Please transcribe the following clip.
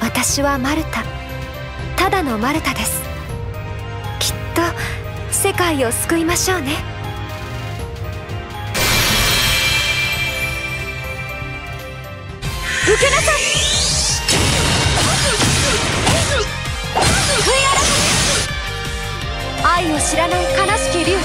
私はマルタ。ただのマルタです。きっと世界を救いましょうね。受けなさい。愛を知らない悲しき竜